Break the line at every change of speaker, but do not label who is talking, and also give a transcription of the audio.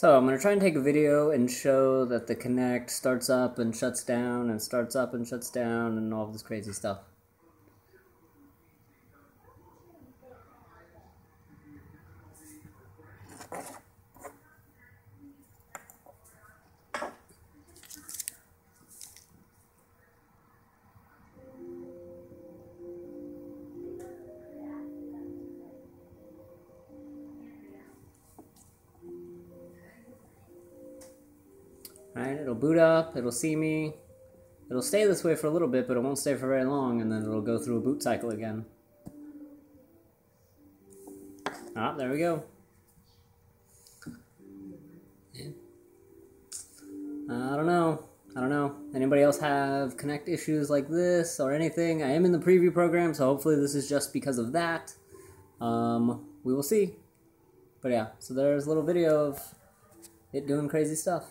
So I'm going to try and take a video and show that the Kinect starts up and shuts down and starts up and shuts down and all this crazy stuff. Right, it'll boot up, it'll see me. It'll stay this way for a little bit, but it won't stay for very long, and then it'll go through a boot cycle again. Ah, there we go. I don't know. I don't know. Anybody else have Kinect issues like this or anything? I am in the preview program, so hopefully this is just because of that. Um, we will see. But yeah, so there's a little video of it doing crazy stuff.